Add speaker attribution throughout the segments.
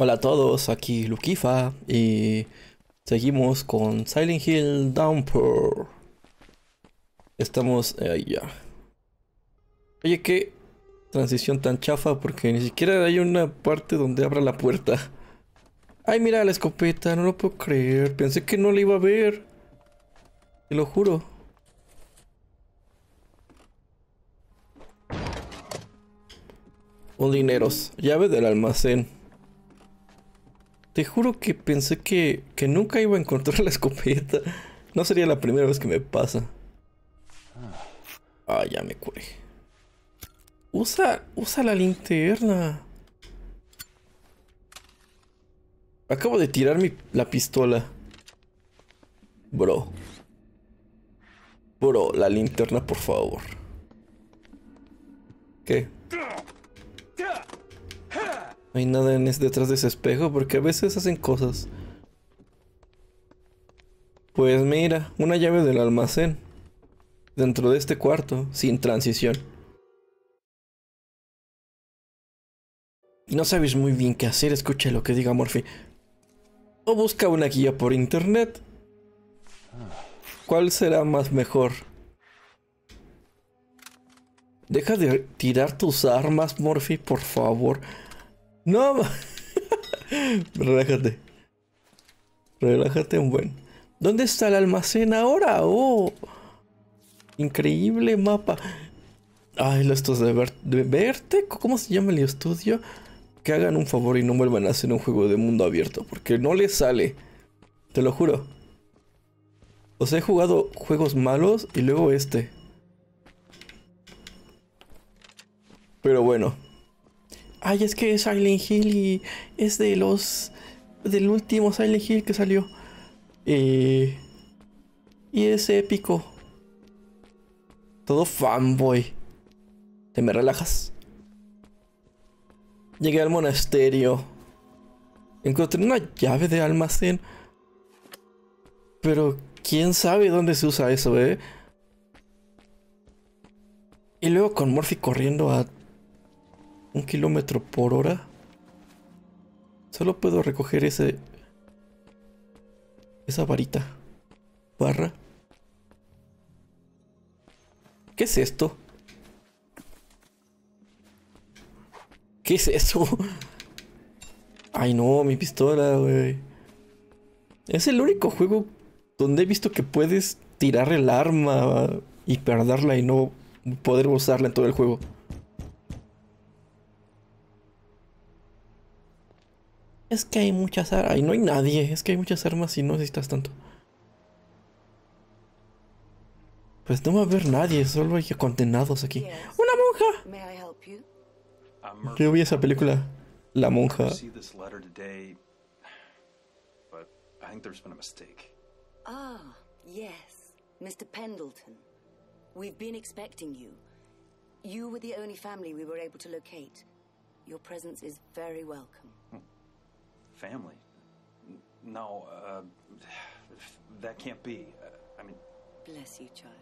Speaker 1: Hola a todos, aquí Lukifa y seguimos con Silent Hill Downpour. Estamos ahí ya. Oye, qué transición tan chafa porque ni siquiera hay una parte donde abra la puerta. Ay, mira la escopeta, no lo puedo creer. Pensé que no la iba a ver. Te lo juro. Un dineros, llave del almacén. Te juro que pensé que, que nunca iba a encontrar la escopeta. No sería la primera vez que me pasa. Ah, ya me curé. Usa, usa la linterna. Acabo de tirar mi, la pistola. Bro. Bro, la linterna, por favor. ¿Qué? No hay nada en ese, detrás de ese espejo porque a veces hacen cosas. Pues mira, una llave del almacén. Dentro de este cuarto, sin transición. Y no sabes muy bien qué hacer, escucha lo que diga Morphy. O busca una guía por internet. ¿Cuál será más mejor? Deja de tirar tus armas, Morphy, por favor. No. Relájate. Relájate un buen. ¿Dónde está el almacén ahora? Oh. Increíble mapa. Ay, estos de, ver verte. ¿Cómo se llama el estudio? Que hagan un favor y no vuelvan a hacer un juego de mundo abierto. Porque no les sale. Te lo juro. O sea, he jugado juegos malos y luego este. Pero bueno. Ay, es que es Silent Hill y es de los... Del último Silent Hill que salió. Eh, y es épico. Todo fanboy. ¿Te me relajas? Llegué al monasterio. Encontré una llave de almacén. Pero quién sabe dónde se usa eso, ¿eh? Y luego con Morphy corriendo a un kilómetro por hora. Solo puedo recoger ese... Esa varita. Barra. ¿Qué es esto? ¿Qué es eso? Ay no, mi pistola, güey. Es el único juego donde he visto que puedes tirar el arma y perderla y no poder usarla en todo el juego. Es que hay muchas armas. Ay, no hay nadie. Es que hay muchas armas y no necesitas tanto. Pues no va a haber nadie, solo hay condenados aquí. ¡Una monja! Yo vi esa película, La monja.
Speaker 2: Ah, yes, Mr. Pendleton. We've been expecting you. You were the only family we were able to locate. Your presence is very welcome.
Speaker 3: Family? No, uh, that can't be. Uh, I mean...
Speaker 2: Bless you, child.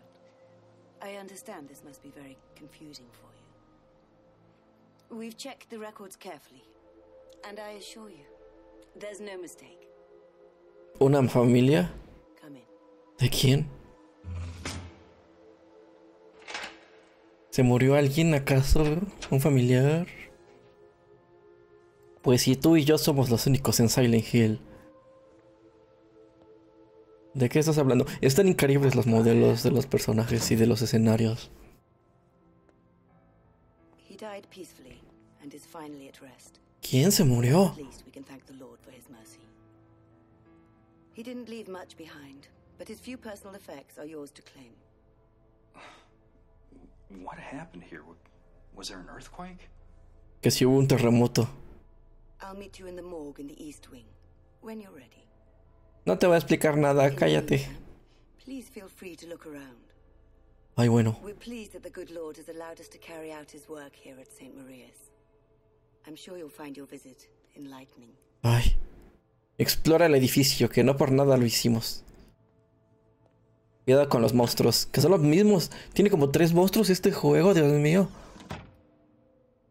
Speaker 2: I understand this must be very confusing for you. We've checked the records carefully, and I assure you, there's no mistake.
Speaker 1: ¿Una familia?
Speaker 2: Come in.
Speaker 1: ¿De quién? ¿Se murió alguien acaso? ¿Un familiar? Pues si tú y yo somos los únicos en Silent Hill. ¿De qué estás hablando? Están increíbles los modelos de los personajes y de los escenarios. ¿Quién se murió?
Speaker 2: He didn't leave much behind, but his few personal effects are yours to claim.
Speaker 3: What happened here? Was there an earthquake?
Speaker 1: Que si hubo un terremoto. No te voy a explicar nada, cállate. Ay, bueno.
Speaker 2: We're pleased that the good Lord has allowed us to carry out his work here at St. Maria's. I'm sure you'll find your visit enlightening.
Speaker 1: Ay. Explora el edificio, que no por nada lo hicimos. Cuidado con los monstruos, que son los mismos. Tiene como tres monstruos este juego, Dios mío.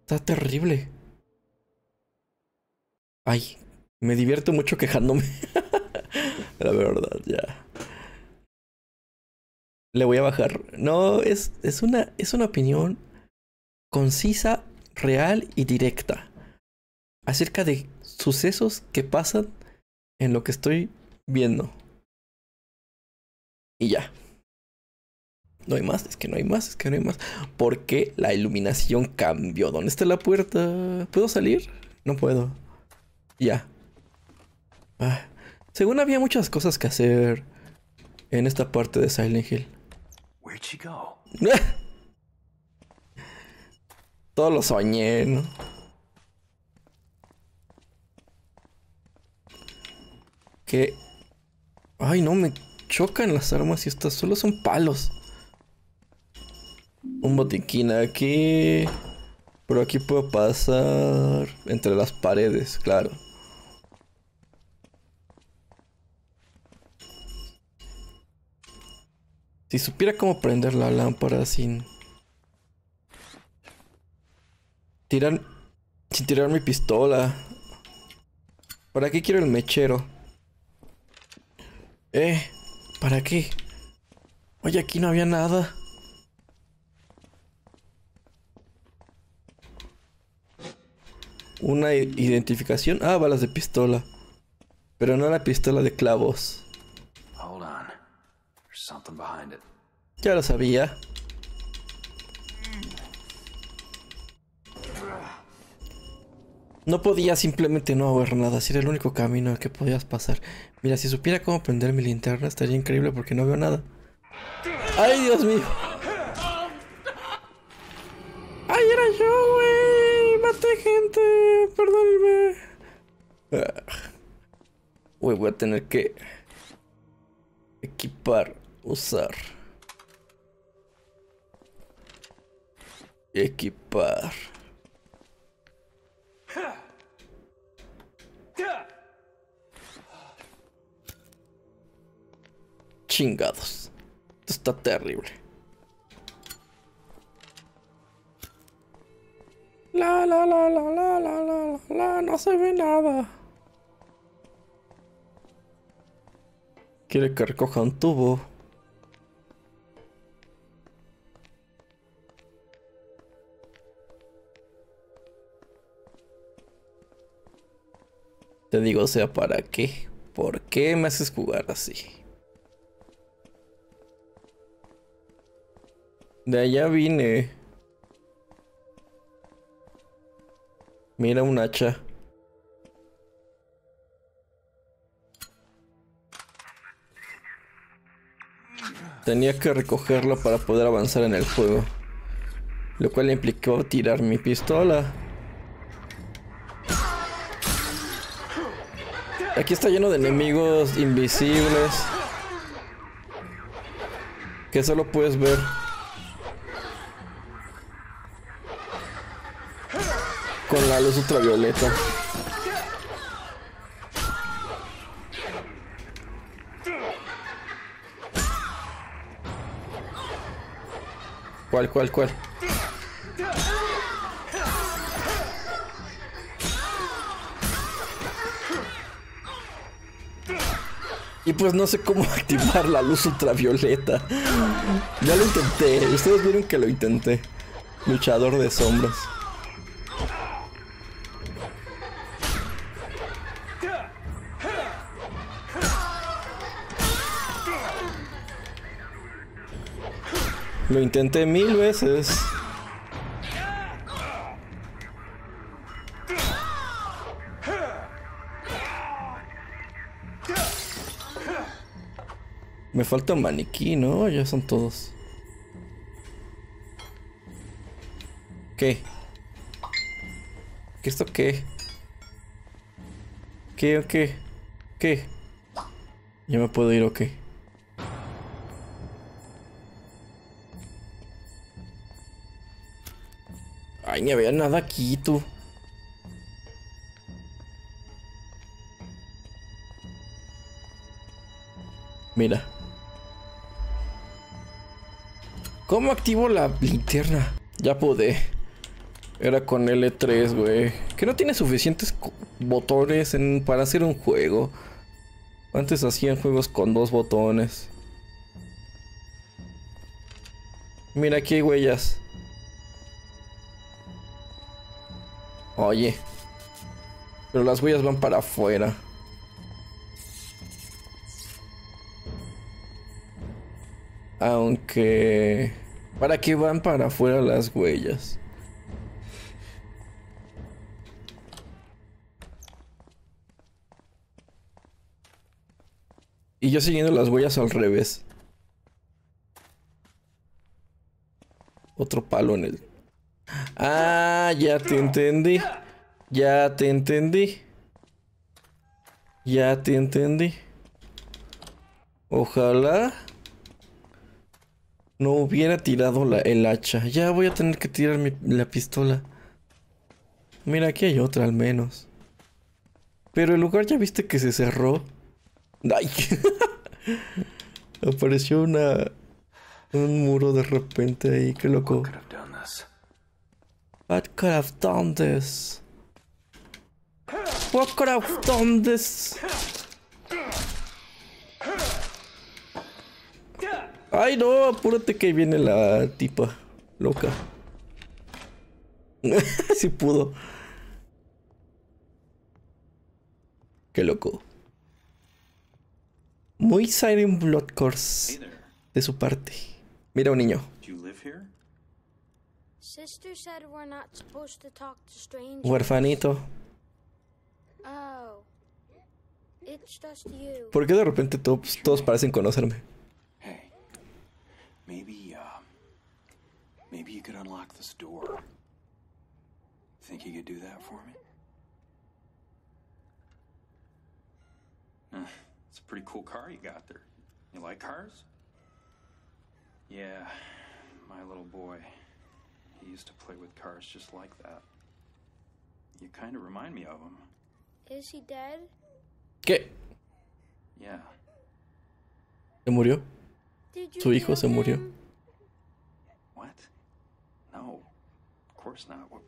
Speaker 1: Está terrible. Ay, me divierto mucho quejándome. La verdad, ya. Le voy a bajar. No, es, es, una, es una opinión concisa, real y directa. Acerca de sucesos que pasan en lo que estoy viendo. Y ya. No hay más, es que no hay más, es que no hay más. Porque la iluminación cambió. ¿Dónde está la puerta? ¿Puedo salir? No puedo. Ya. Ah. Según había muchas cosas que hacer en esta parte de Silent Hill.
Speaker 3: Where'd she go?
Speaker 1: Todo lo soñé, ¿no? Que... Ay, no, me chocan las armas y estas solo son palos. Un botiquín aquí. Pero aquí puedo pasar entre las paredes, claro. Si supiera cómo prender la lámpara sin... Tirar... Sin tirar mi pistola. ¿Para qué quiero el mechero? Eh, ¿para qué? Oye, aquí no había nada. Una identificación. Ah, balas de pistola. Pero no la pistola de clavos. Ya lo sabía. No podía simplemente no haber nada, si era el único camino que podías pasar. Mira, si supiera cómo prender mi linterna estaría increíble porque no veo nada. ¡Ay, Dios mío! ¡Ay, era yo, güey! ¡Maté gente! Perdónenme. Ah. Güey, voy a tener que equipar, usar. Equipar. Chingados. Esto está terrible. La la la la la la la la no se ve nada. Quiere que recoja un tubo. Te digo, o sea, ¿para qué? ¿Por qué me haces jugar así? De allá vine. Mira un hacha. Tenía que recogerlo para poder avanzar en el juego. Lo cual implicó tirar mi pistola. Aquí está lleno de enemigos invisibles. Que solo puedes ver. Con la luz ultravioleta. ¿Cuál, cuál, cuál? Y pues no sé cómo activar la luz ultravioleta. Ya lo intenté. Ustedes vieron que lo intenté. Luchador de sombras. Lo intenté mil veces. Me falta un maniquí, ¿no? Ya son todos. ¿Qué? ¿Qué esto qué? ¿Qué o qué? ¿Qué? ¿Ya me puedo ir o qué? Ay, ni había nada aquí, tú. Mira. ¿Cómo activo la linterna? Ya pude. Era con L3, güey. Que no tiene suficientes botones para hacer un juego. Antes hacían juegos con dos botones. Mira, aquí hay huellas. Oye. Pero las huellas van para afuera. Aunque... ¿Para qué van para afuera las huellas? Y yo siguiendo las huellas al revés. Otro palo en el... Ah, ya te entendí. Ya te entendí. Ya te entendí. Ojalá no hubiera tirado la, el hacha. Ya voy a tener que tirar mi, la pistola. Mira, aquí hay otra al menos. Pero el lugar ya viste que se cerró. Ay. Apareció una... Un muro de repente ahí. Qué loco.
Speaker 3: Could have done this.
Speaker 1: What could have done this? What could have done this? Ay no, apúrate que ahí viene la tipa loca. Si pudo. Qué loco. Muy Siren Blood
Speaker 3: Hey
Speaker 1: Course
Speaker 3: there.
Speaker 1: de su parte. Mira un niño. Huerfanito.
Speaker 4: Oh.
Speaker 1: ¿Por qué de repente todos, todos parecen conocerme?
Speaker 3: Could unlock this door. Think you could do that for me? Uh, it's a pretty cool car you got there. You like cars? Yeah, my little boy. He used to play with cars just like that. You kind of remind me of him.
Speaker 4: Is he dead?
Speaker 1: ¿Qué?
Speaker 3: Yeah.
Speaker 1: ¿Se murió?
Speaker 4: Did you
Speaker 1: Su hijo
Speaker 4: kill
Speaker 1: se murió.
Speaker 4: him?
Speaker 3: What? No, of course not. What,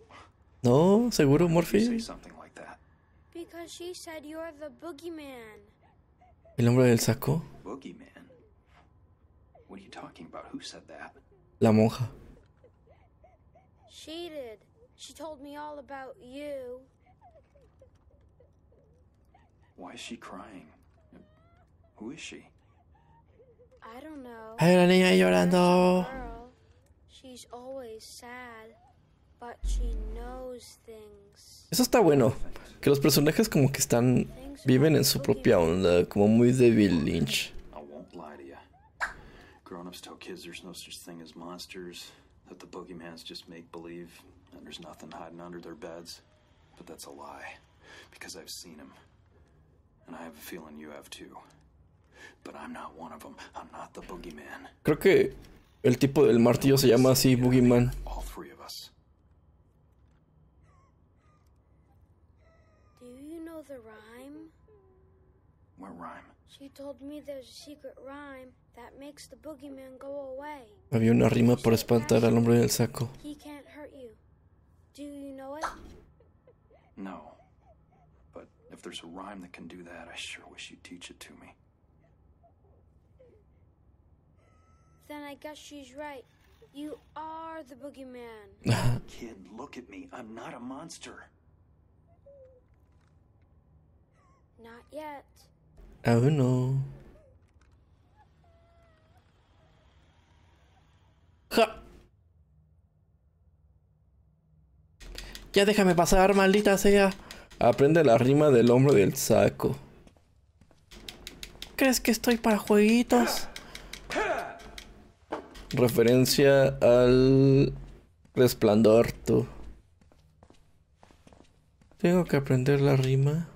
Speaker 1: No, seguro,
Speaker 3: why would you say something like that?
Speaker 4: Because she said you're the boogeyman.
Speaker 1: El hombre del saco.
Speaker 3: Boogeyman? What are you talking about? Who said that?
Speaker 1: La monja.
Speaker 4: She did. She told me all about you.
Speaker 3: Why is she crying? Who is she?
Speaker 4: I don't know.
Speaker 1: Hay una niña ahí
Speaker 4: Just a
Speaker 1: llorando.
Speaker 4: girl. She's always sad,
Speaker 1: Eso está bueno. Que los personajes como que están... Viven en su propia onda. Como muy David Lynch.
Speaker 3: I won't lie to you. Grown-ups tell kids there's no such thing as monsters, that the boogeyman's just make-believe, and there's nothing hiding under their beds. But that's a lie, because I've seen him. And I have a feeling you have too. But I'm not one of them. I'm not the boogeyman.
Speaker 1: Creo que el tipo del martillo se llama así, Boogeyman.
Speaker 4: She told me there's a secret rhyme that makes the boogeyman go away.
Speaker 1: Había una rima para espantar al hombre del saco.
Speaker 4: He can't hurt you. Do you know it?
Speaker 3: No. But if there's a rhyme that can do that, I sure wish you'd teach it to me.
Speaker 4: Then I guess she's right. You are the boogeyman.
Speaker 3: Kid, look at me. I'm not a monster.
Speaker 4: Not yet.
Speaker 1: Aún no. Ja. Ya déjame pasar, maldita sea. Aprende la rima del hombre del saco. ¿Crees que estoy para jueguitos? Referencia al resplandor, tú. Tengo que aprender la rima.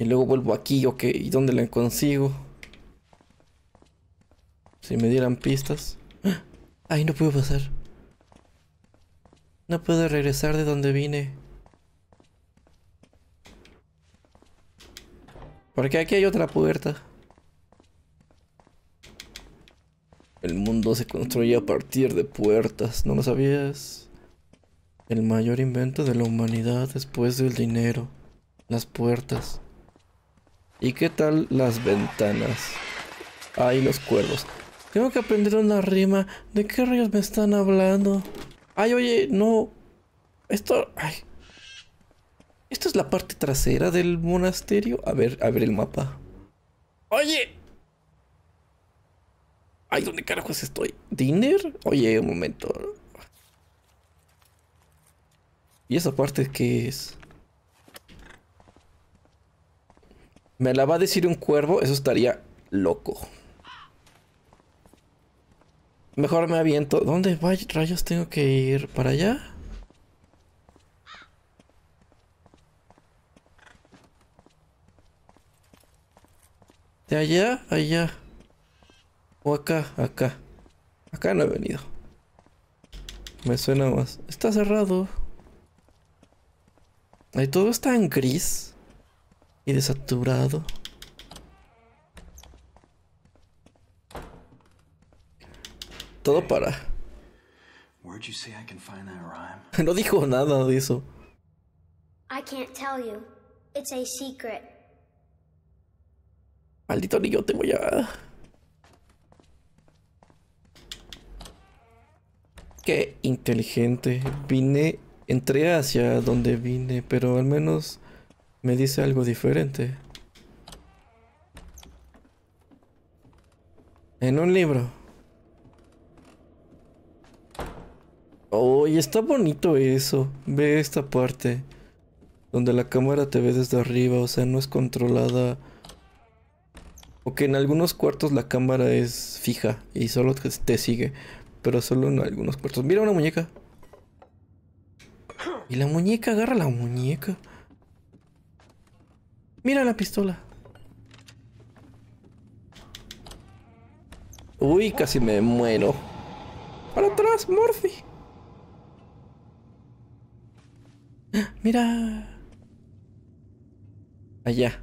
Speaker 1: Y luego vuelvo aquí, ok. ¿Y dónde la consigo? Si me dieran pistas. ¡Ah! Ay, no puedo pasar. No puedo regresar de donde vine. Porque aquí hay otra puerta. El mundo se construye a partir de puertas, ¿no lo sabías? El mayor invento de la humanidad después del dinero. Las puertas. ¿Y qué tal las ventanas? Ay, los cuervos. Tengo que aprender una rima. ¿De qué rayos me están hablando? Ay, oye, no. Esto. Ay. Esta es la parte trasera del monasterio. A ver, a ver el mapa. Oye. Ay, ¿dónde carajos estoy? ¿Dinner? Oye, un momento. ¿Y esa parte qué es? ¿Me la va a decir un cuervo? Eso estaría loco. Mejor me aviento. ¿Dónde rayos tengo que ir? ¿Para allá? ¿De allá? Allá. O acá, acá. Acá no he venido. Me suena más. Está cerrado. Ahí todo está en gris. Y desaturado. Todo para. No dijo nada de eso.
Speaker 4: I can't tell you. It's a secret.
Speaker 1: Maldito niño, te voy a. Qué inteligente. Vine, entré hacia donde vine, pero al menos me dice algo diferente. En un libro. Oh, está bonito eso. Ve esta parte. Donde la cámara te ve desde arriba, o sea, no es controlada. O que en algunos cuartos la cámara es fija y solo te sigue. Pero solo en algunos cuartos. Mira una muñeca. Y la muñeca, agarra la muñeca. Mira la pistola. Uy, casi me muero. Para atrás, Morphy. Mira. Allá.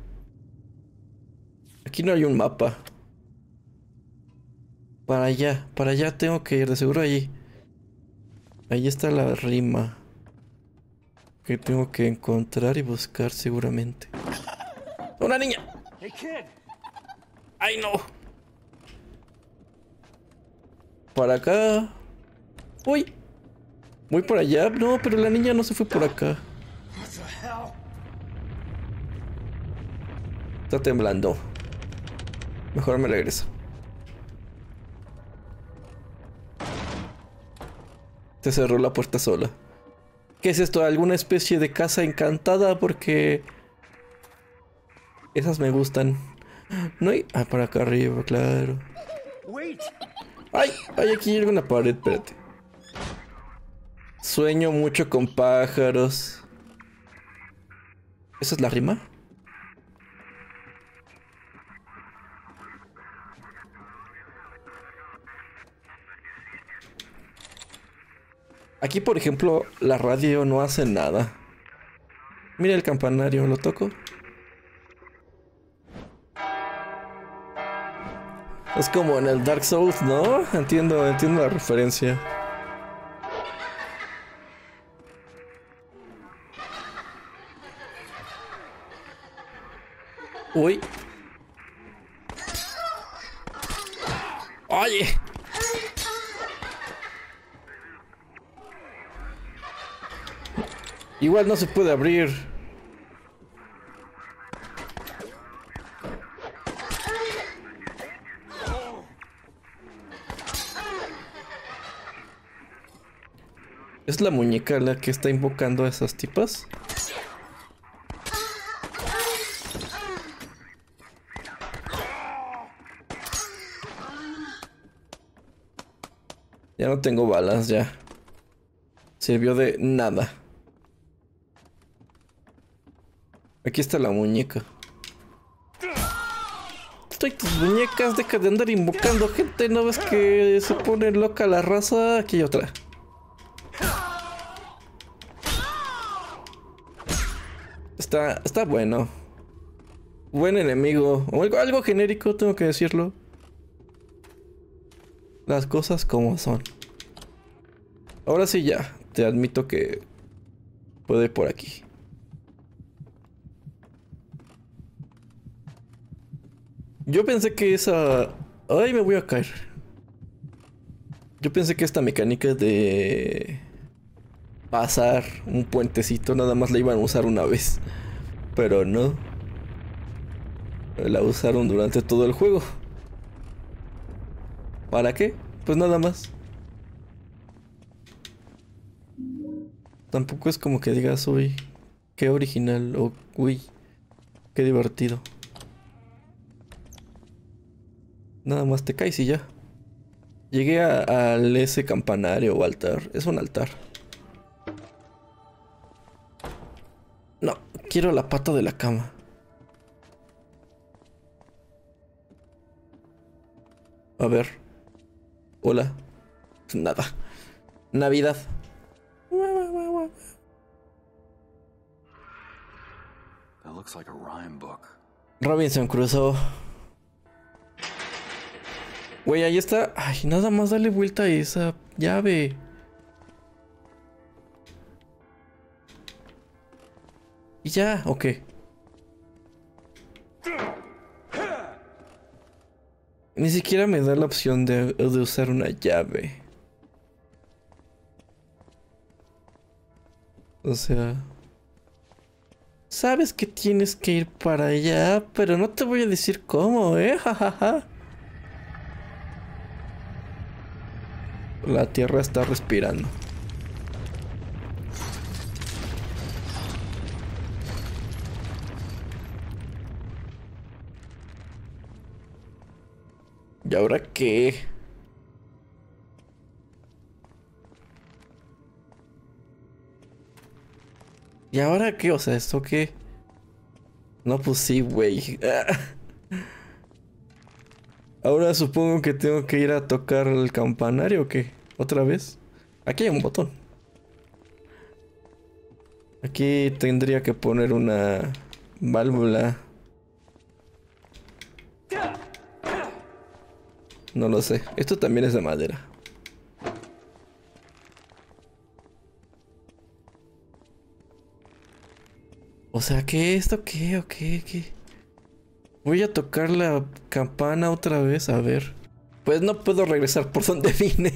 Speaker 1: Aquí no hay un mapa. Para allá, para allá tengo que ir, de seguro allí. Ahí está la rima. Que tengo que encontrar y buscar seguramente. ¡Una niña! ¡Ay, no! Para acá. ¡Uy! Voy por allá. No, pero la niña no se fue por acá. Está temblando. Mejor me regreso. Se cerró la puerta sola. ¿Qué es esto? ¿Alguna especie de casa encantada? Porque... Esas me gustan. No hay... Ah, para acá arriba, claro. ¡Ay! Hay aquí alguna pared, espérate. Sueño mucho con pájaros. ¿Esa es la rima? Aquí, por ejemplo, la radio no hace nada. Mira el campanario, ¿lo toco? Es como en el Dark Souls, ¿no? Entiendo, entiendo la referencia. Uy. Oye. Igual no se puede abrir. ¿Es la muñeca la que está invocando a esas tipas? Ya no tengo balas, ya. Sirvió de nada. Aquí está la muñeca. Estoy tus muñecas, deja de andar invocando gente, ¿no ves que se pone loca la raza? Aquí hay otra. Está, está bueno. Buen enemigo. Algo, algo genérico, tengo que decirlo las cosas como son. Ahora sí ya, te admito que Puede ir por aquí. Yo pensé que esa... Ay, me voy a caer. Yo pensé que esta mecánica de pasar un puentecito nada más la iban a usar una vez. Pero no. La usaron durante todo el juego. ¿Para qué? Pues nada más. Tampoco es como que digas, uy, qué original o uy, qué divertido. Nada más te caes y ya. Llegué al ese campanario o altar. Es un altar. Quiero la pata de la cama. A ver. Hola. Nada. Navidad.
Speaker 3: That looks like a rhyme book.
Speaker 1: Robinson Crusoe. Güey, ahí está. Ay, nada más dale vuelta a esa llave. Ya, ok. Ni siquiera me da la opción de usar una llave. O sea... Sabes que tienes que ir para allá, pero no te voy a decir cómo, ¿eh? Jajaja. La tierra está respirando. Ahora qué? ¿Y ahora qué? O sea, ¿esto qué? No, pues sí, güey. Ahora supongo que tengo que ir a tocar el campanario o qué? ¿Otra vez? Aquí hay un botón. Aquí tendría que poner una válvula. No lo sé. Esto también es de madera. O sea, ¿qué esto? ¿Qué? ¿O qué? ¿Qué? Voy a tocar la campana otra vez, a ver. Pues no puedo regresar por donde vine.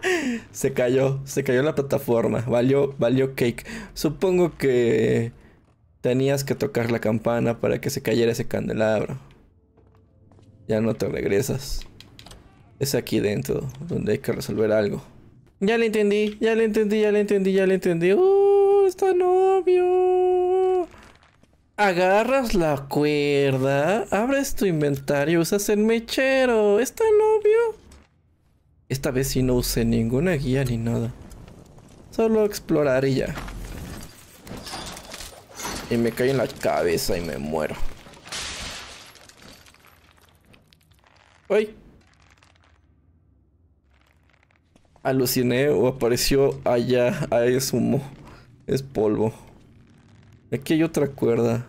Speaker 1: se cayó, se cayó la plataforma. Valió, valió cake. Supongo que tenías que tocar la campana para que se cayera ese candelabro. Ya no te regresas. Es aquí dentro donde hay que resolver algo. Ya le entendí, ya le entendí, ya le entendí, ya le entendí. ¡Uh! Está novio. Agarras la cuerda, abres tu inventario, usas el mechero. ¿Está novio? Esta vez sí no usé ninguna guía ni nada. Solo explorar y ya. Y me cae en la cabeza y me muero. ¡Ay! Aluciné o apareció allá. Ahí es humo. Es polvo. Aquí hay otra cuerda.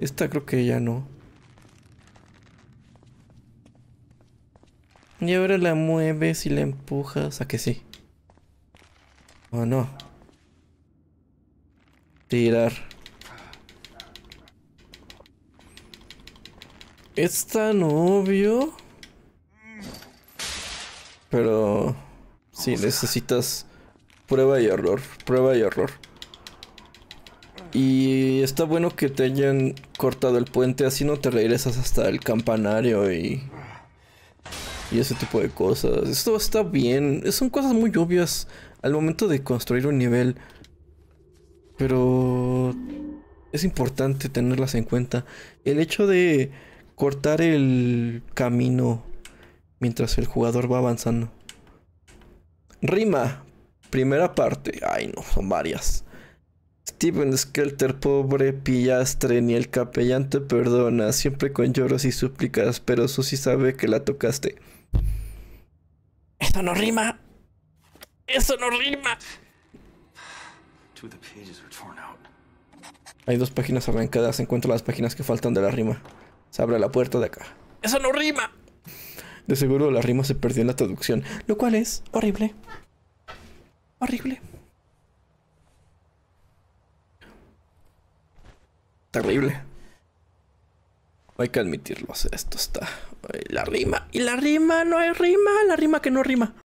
Speaker 1: Esta creo que ya no. Y ahora la mueves y la empujas. ¿A que sí? ¿O no? Tirar. Es tan obvio. Pero... Sí, necesitas prueba y error. Prueba y error. Y está bueno que te hayan cortado el puente, así no te regresas hasta el campanario y. Y ese tipo de cosas. Esto está bien. Son cosas muy obvias al momento de construir un nivel. Pero. Es importante tenerlas en cuenta. El hecho de cortar el camino mientras el jugador va avanzando. Rima. Primera parte. Ay, no, son varias. Steven Skelter, pobre pillastre, ni el capellán te perdona, siempre con lloros y súplicas, pero Susi sabe que la tocaste. Eso no rima. Eso no rima.
Speaker 3: Two of the pages are torn out.
Speaker 1: Hay dos páginas arrancadas, encuentro las páginas que faltan de la rima. Se abre la puerta de acá. Eso no rima. De seguro la rima se perdió en la traducción, lo cual es horrible. Horrible. Terrible. Hay que admitirlo, esto está... La rima. Y la rima no hay rima, la rima que no rima.